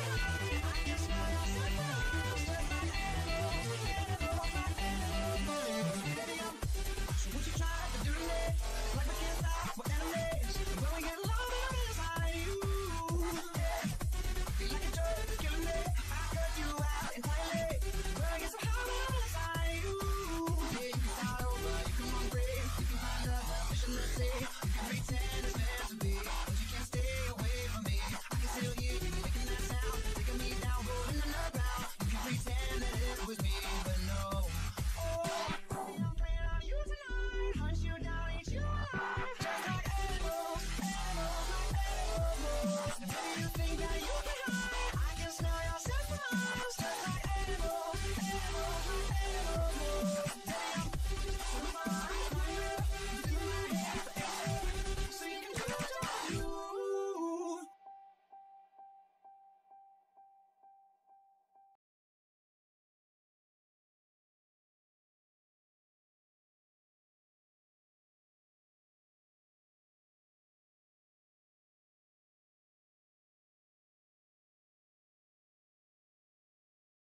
Yeah.